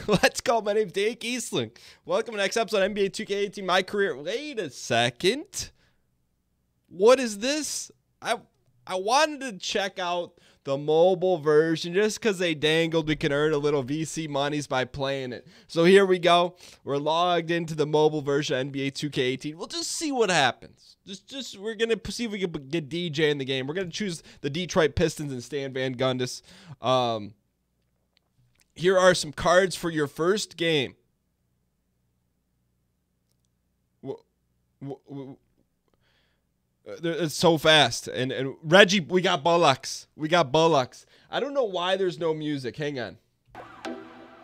Let's go. My name's Dan Gheesling. Welcome to next episode of NBA 2K18 My Career. Wait a second. What is this? I I wanted to check out the mobile version just because they dangled we can earn a little VC monies by playing it. So here we go. We're logged into the mobile version of NBA 2K18. We'll just see what happens. Just, just we're gonna see if we can get DJ in the game. We're gonna choose the Detroit Pistons and Stan Van Gundy. Um, here are some cards for your first game. Uh, it's so fast. And and Reggie, we got Bullocks. We got Bullocks. I don't know why there's no music. Hang on.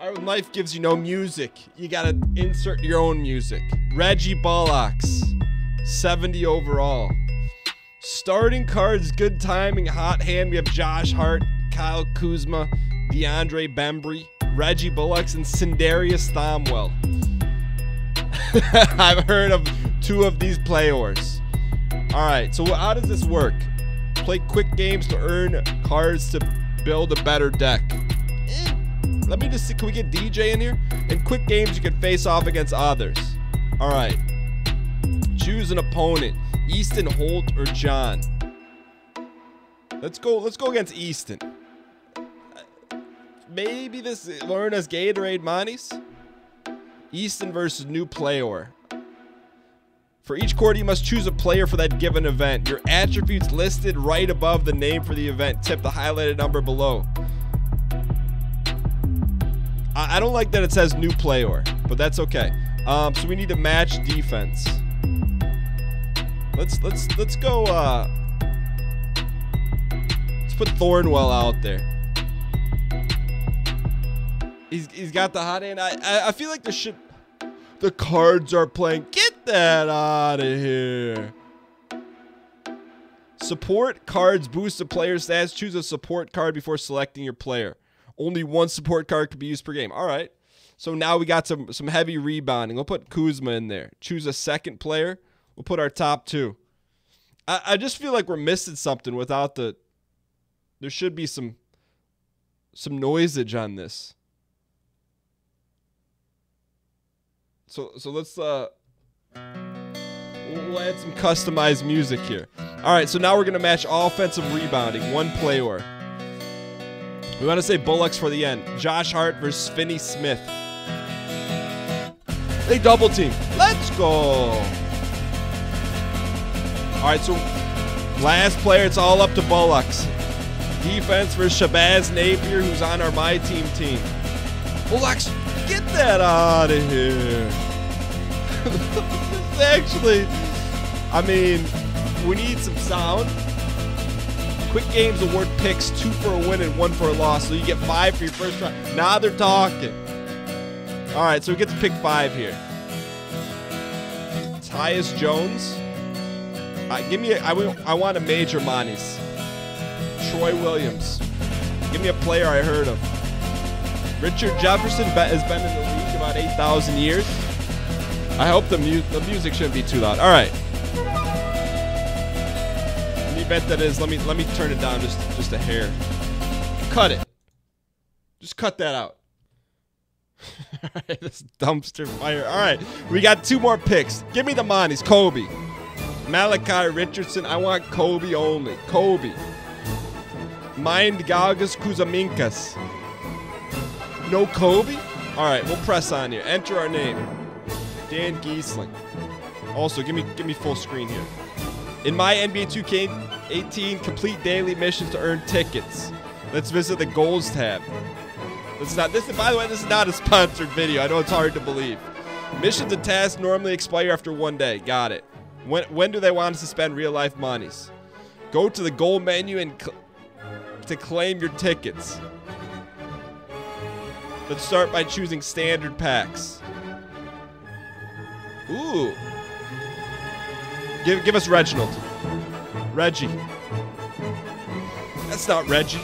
Our life gives you no music. You gotta insert your own music. Reggie Bullocks. 70 overall. Starting cards, good timing, hot hand. We have Josh Hart, Kyle Kuzma, DeAndre Bembry, Reggie Bullocks, and Sindarius Thornwell. I've heard of two of these players. All right, so how does this work? Play quick games to earn cards to build a better deck. Eh, let me just see. Can we get DJ in here? In quick games, you can face off against others. All right. Choose an opponent. Easton, Holt, or John. Let's go. Let's go against Easton. Maybe this learn as Gatorade Monies. Easton versus new player. For each quarter, you must choose a player for that given event. Your attributes listed right above the name for the event. Tip the highlighted number below. I, I don't like that it says new player, but that's okay. Um, so we need to match defense. Let's let's let's go. Uh, let's put Thornwell out there. He's he's got the hot hand. I I, I feel like the shit. The cards are playing. Get that out of here. Support cards boost the player's stats. Choose a support card before selecting your player. Only one support card can be used per game. All right. So now we got some some heavy rebounding. We'll put Kuzma in there. Choose a second player. We'll put our top two. I, I just feel like we're missing something without the. There should be some some noiseage on this. So so let's uh we'll add some customized music here. All right, so now we're gonna match offensive rebounding, one player. We want to say Bullocks for the end. Josh Hart versus Finney Smith. They double team. Let's go. All right, so last player, it's all up to Bullocks. Defense versus Shabazz Napier, who's on our My Team team. Bullocks, get that out of here. this actually, I mean, we need some sound. Quick games award picks two for a win and one for a loss, so you get five for your first round. Now they're talking. All right, so we get to pick five here. Tyus Jones. Uh, give me a, I, I want a major Monis. Troy Williams. Give me a player I heard of. Richard Jefferson has been in the league about 8,000 years. I hope the, mu the music shouldn't be too loud. All right. The event that is, let me let me turn it down just just a hair. Cut it. Just cut that out. All right, this dumpster fire. All right, we got two more picks. Give me the Monis. Kobe. Malachi Richardson. I want Kobe only. Kobe. Mindaugas Kuzminskas. No Kobe? All right, we'll press on here. Enter our name. Dan Gheesling. Also, give me give me full screen here. In my NBA 2K18, complete daily missions to earn tickets. Let's visit the goals tab. This is not this. By the way, this is not a sponsored video. I know it's hard to believe. Missions and tasks normally expire after one day. Got it. When when do they want us to spend real life monies? Go to the goal menu and cl to claim your tickets. Let's start by choosing standard packs. Ooh. Give give us Reginald. Reggie. That's not Reggie.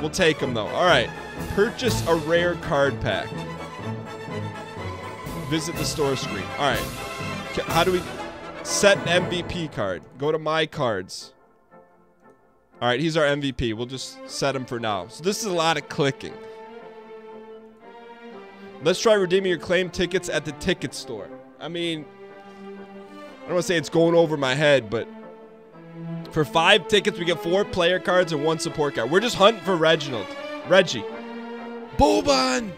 We'll take him though. All right. Purchase a rare card pack. Visit the store screen. All right. How do we set an MVP card? Go to my cards. All right, he's our MVP. We'll just set him for now. So this is a lot of clicking. Let's try redeeming your claim tickets at the ticket store. I mean, I don't want to say it's going over my head, but for five tickets, we get four player cards and one support card. We're just hunting for Reginald. Reggie. Boban!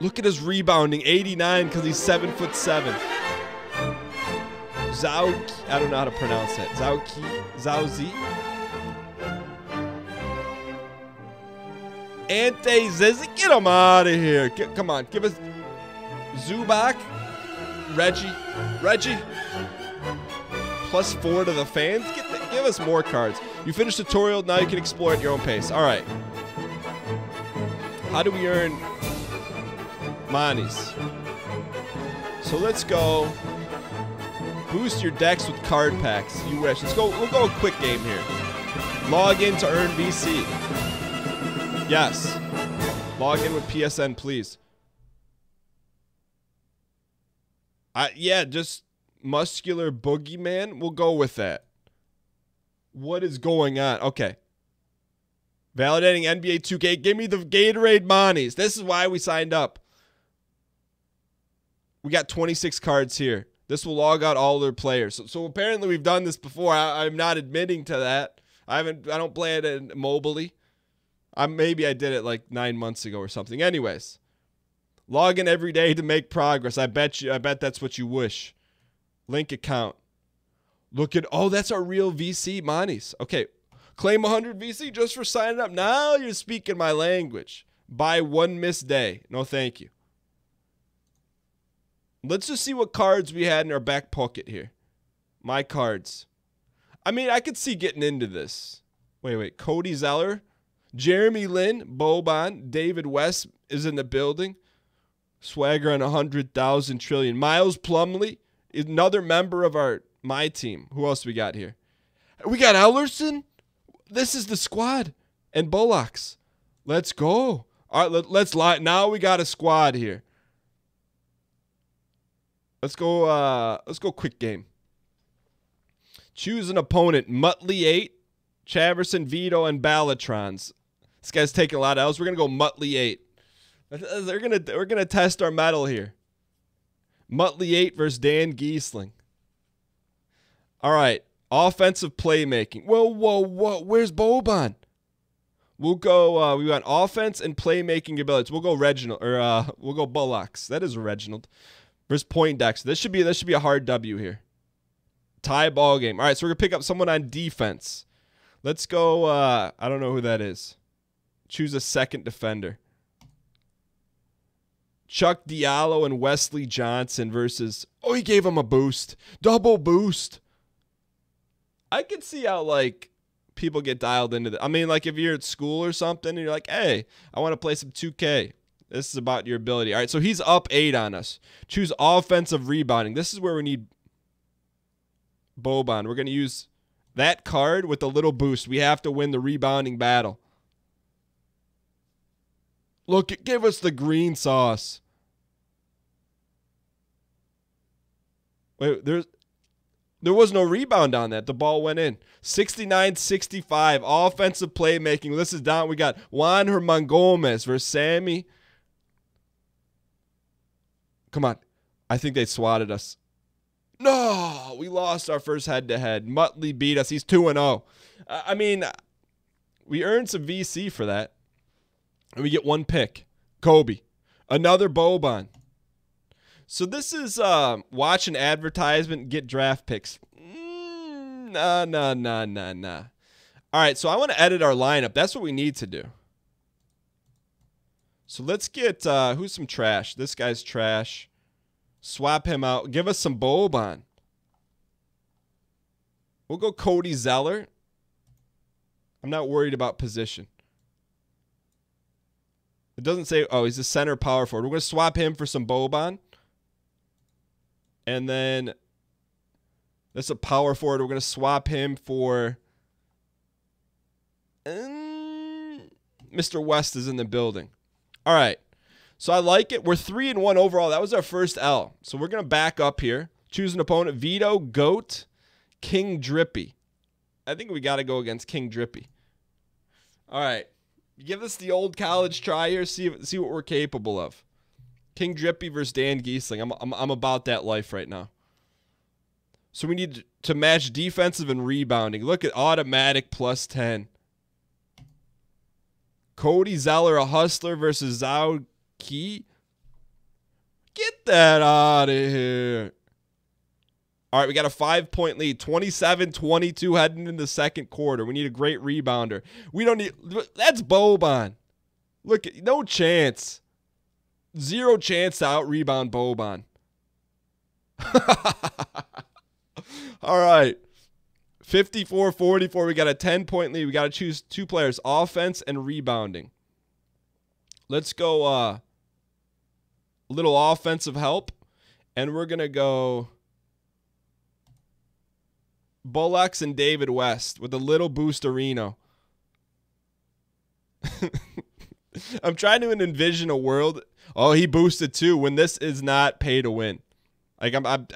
Look at his rebounding, 89 because he's seven foot seven. Zauki, I don't know how to pronounce that. Zauki, Zauzi. Ante Zizi, get him out of here. Get, come on, give us Zubac, Reggie, Reggie. Plus four to the fans. The, give us more cards. You finished tutorial, now you can explore at your own pace. All right. How do we earn monies? So let's go. Boost your decks with card packs. You wish. Let's go. We'll go a quick game here. Log in to earn VC. Yes. Log in with PSN, please. I yeah, just muscular boogeyman. We'll go with that. What is going on? Okay. Validating NBA 2K. Give me the Gatorade Monies. This is why we signed up. We got 26 cards here. This will log out all their players. So, so apparently we've done this before. I, am not admitting to that. I haven't. I don't play it in, mobily. I maybe I did it like nine months ago or something. Anyways, log in every day to make progress. I bet you. I bet that's what you wish. Link account. Look at oh, that's our real VC monies. Okay, claim 100 VC just for signing up. Now you're speaking my language. Buy one missed day. No, thank you. Let's just see what cards we had in our back pocket here. My cards. I mean, I could see getting into this. Wait, wait. Cody Zeller, Jeremy Lin, Boban, David West is in the building. Swagger on 100,000 trillion. Miles Plumlee, another member of our my team. Who else we got here? We got Ellerson. This is the squad. And Bullocks. Let's go. All right, let, let's lie. Now we got a squad here. Let's go. Uh, let's go. Quick game. Choose an opponent. Muttley eight, Chaverson, Vito, and Ballatrons. This guy's taking a lot of L's. We're gonna go Muttley eight. They're gonna we're gonna test our metal here. Muttley eight versus Dan Gheesling. All right, offensive playmaking. Whoa, whoa, whoa! Where's Boban? We'll go. Uh, we want offense and playmaking abilities. We'll go Reginald or uh, we'll go Bullocks. That is Reginald versus Point Poindexter. This should be this should be a hard W here. Tie ball game. All right, so we're gonna pick up someone on defense. Let's go. Uh, I don't know who that is. Choose a second defender. Chuck Diallo and Wesley Johnson versus. Oh, he gave him a boost, double boost. I can see how like people get dialed into that. I mean, like if you're at school or something and you're like, hey, I want to play some 2K. This is about your ability. All right, so he's up eight on us. Choose offensive rebounding. This is where we need Boban. We're going to use that card with a little boost. We have to win the rebounding battle. Look, give us the green sauce. Wait, there's there was no rebound on that. The ball went in. 69-65 offensive playmaking. This is down. We got Juan Hernangomez versus Sammy Come on. I think they swatted us. No, we lost our first head to head. Muttley beat us. He's 2 and 0. I mean, we earned some VC for that. And we get one pick. Kobe. Another Boban. So this is uh, watch an advertisement, get draft picks. Mm, nah, nah, nah, nah, nah. All right, so I want to edit our lineup. That's what we need to do. So let's get uh, who's some trash. This guy's trash. Swap him out. Give us some Boban. We'll go Cody Zeller. I'm not worried about position. It doesn't say, oh, he's a center power forward. We're going to swap him for some Boban. And then that's a power forward. We're going to swap him for. Um, Mr. West is in the building. All right. So I like it. We're three and one overall. That was our first L. So we're gonna back up here. Choose an opponent. Vito, Goat, King Drippy. I think we gotta go against King Drippy. All right. Give us the old college try here. See see what we're capable of. King Drippy versus Dan Gheesling. I'm, I'm I'm about that life right now. So we need to match defensive and rebounding. Look at automatic plus ten. Cody Zeller, a hustler versus Zhao Qi. Get that out of here. All right, we got a five point lead 27 22 heading into the second quarter. We need a great rebounder. We don't need that's Boban. Look, no chance. Zero chance to out rebound Boban. All right. 54 44. We got a 10 point lead. We got to choose two players offense and rebounding. Let's go uh, a little offensive help. And we're going to go Bullocks and David West with a little boosterino. I'm trying to envision a world. Oh, he boosted too. When this is not pay to win, like I'm, I'm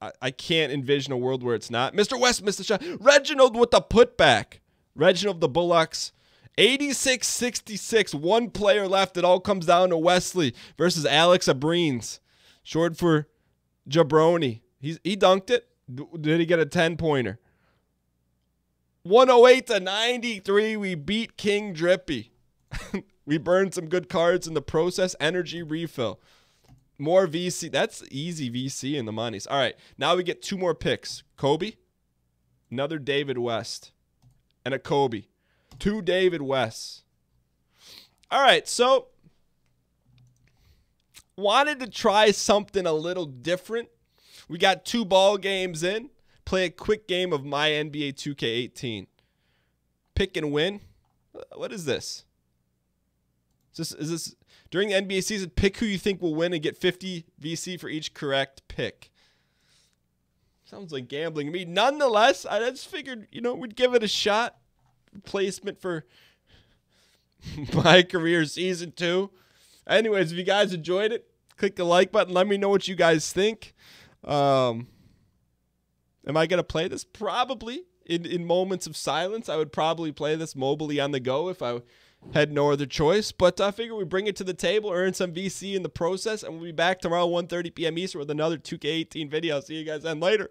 I, I can't envision a world where it's not. Mr. West missed the shot. Reginald with the putback. Reginald the Bullocks. 86 66. One player left. It all comes down to Wesley versus Alex Abrines. Short for Jabroni. He's, he dunked it. Did he get a 10 pointer? 108 to 93. We beat King Drippy. we burned some good cards in the process. Energy refill. More VC. That's easy VC in the monies. All right. Now we get two more picks. Kobe, another David West, and a Kobe. Two David Wests. All right. So wanted to try something a little different. We got two ball games in. Play a quick game of my NBA 2K18. Pick and win. What is this? Is this, is this during the NBA season? Pick who you think will win and get 50 VC for each correct pick. Sounds like gambling to me. Nonetheless, I just figured, you know, we'd give it a shot. Replacement for my career season two. Anyways, if you guys enjoyed it, click the like button. Let me know what you guys think. Um, am I going to play this? Probably. In, in moments of silence, I would probably play this mobily on the go if I had no other choice. But I figure we bring it to the table, earn some VC in the process, and we'll be back tomorrow, 1.30 p.m. Eastern with another 2K18 video. See you guys then later.